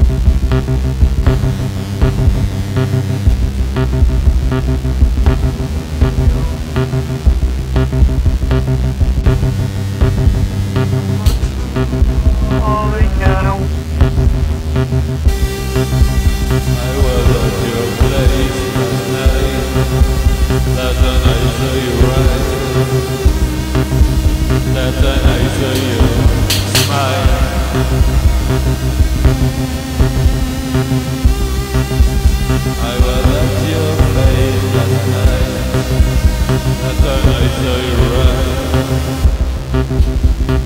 Thank you. I right.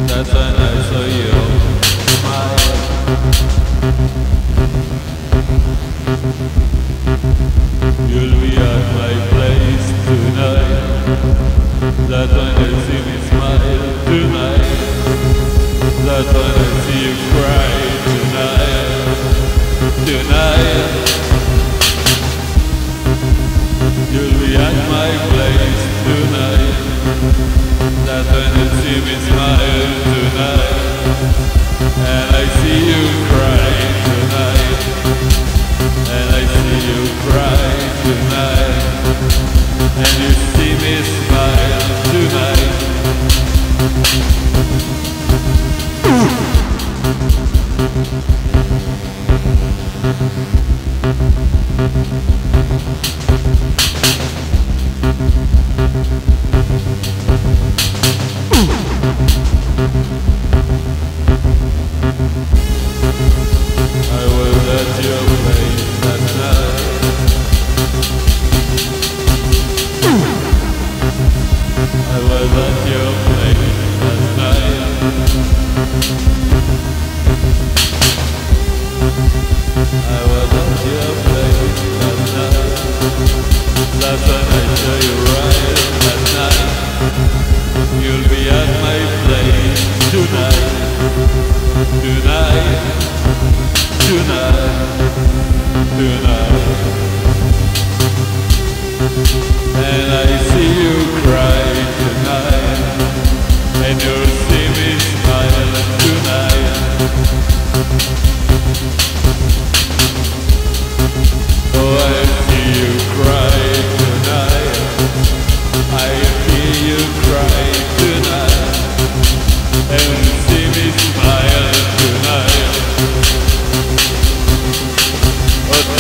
that I and however